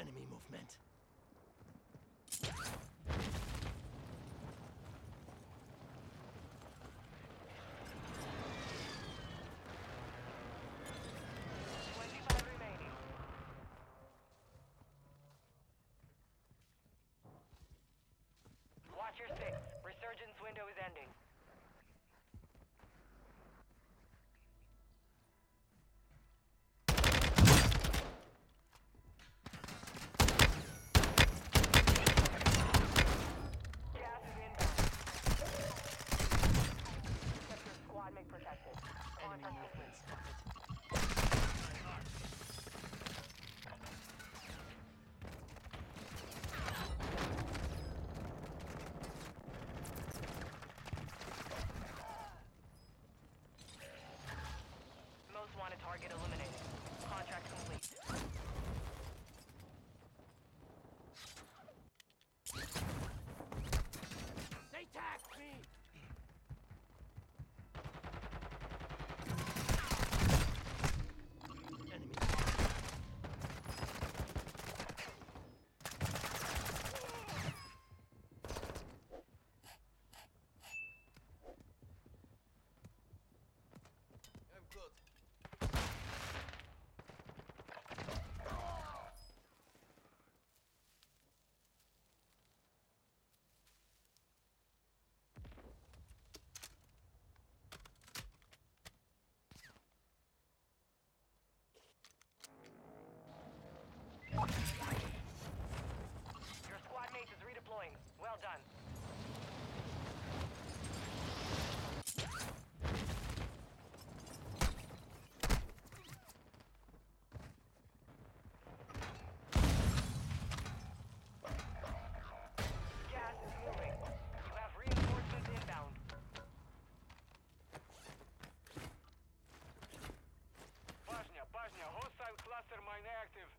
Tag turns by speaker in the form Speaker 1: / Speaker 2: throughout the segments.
Speaker 1: Enemy movement.
Speaker 2: laser mine active.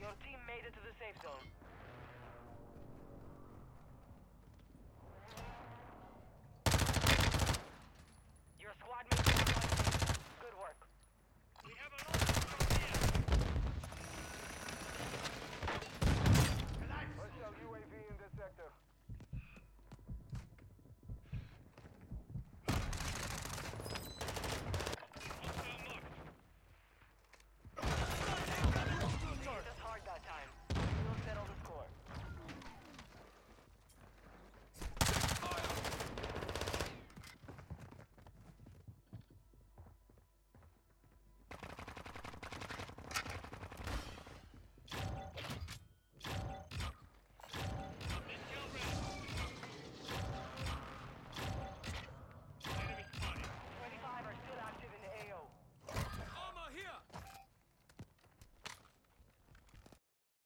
Speaker 2: Your team made it to the safe zone.